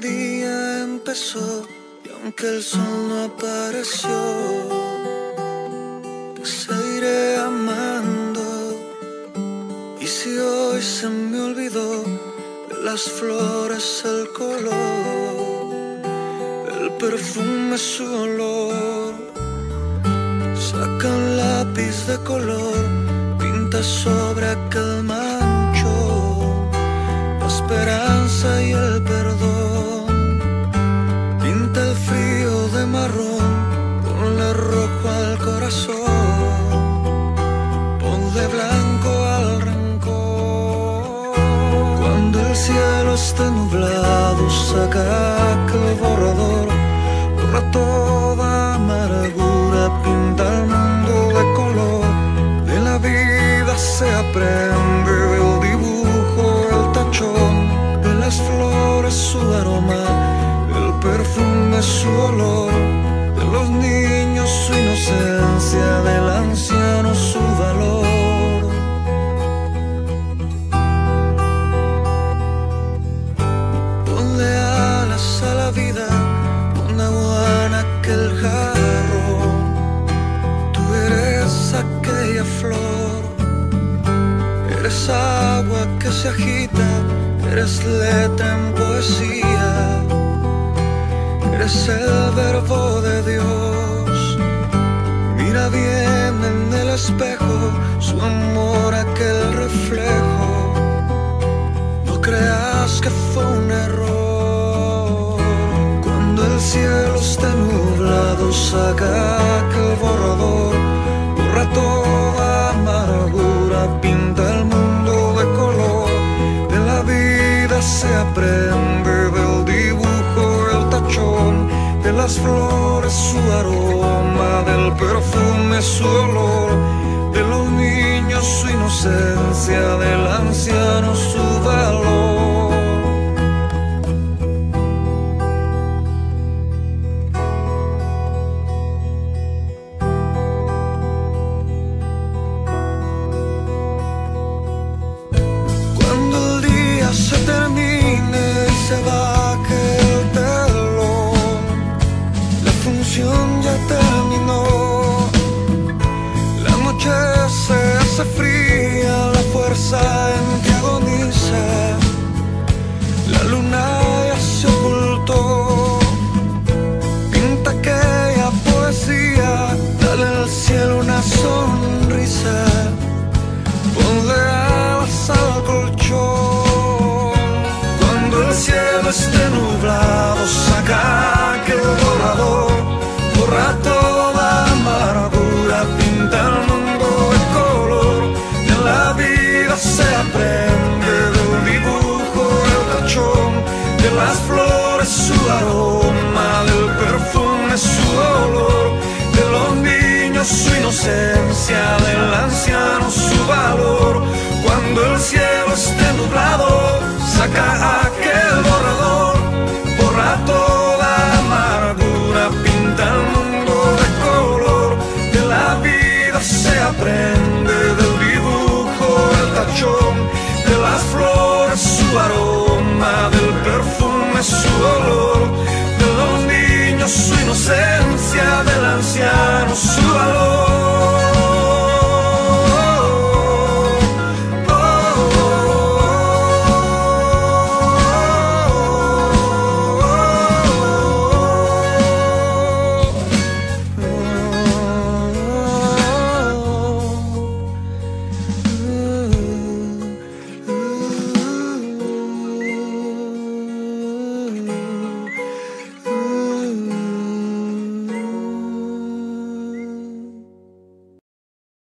el día empezó y aunque el sol no apareció, te seguiré amando. Y si hoy se me olvidó de las flores el color, el perfume su olor, saca un lápiz de color, pinta sobre aquel mancho la esperanza y el perdón. Cielo esté nublado, saca aquel borrador, borra toda amargura, pinta el mundo de color. De la vida se aprende del dibujo, el tachón, de las flores su aroma, del perfume su olor, aquella flor, eres agua que se agita, eres letra en poesía, eres el verbo de Dios. Mira bien en el espejo su amor, aquel reflejo. No creas que fue un error. Cuando el cielo esté nublado, saca aquel borrador. Toda amargura, pinta el mundo de color. De la vida se aprende del dibujo, el tachón. De las flores su aroma, del perfume su olor. De los niños su inocencia, del anciano su Shava. Esté nublado, saca aquel borrador. Borra toda amargura, pinta el color. De la vida se aprende del dibujo, el tachón. De las flores su aroma, del perfume su olor. De los niños su inocencia, del anciano su valor. Cuando el cielo esté nublado, saca flores su aroma, del perfume su olor, de los niños su inocencia, del anciano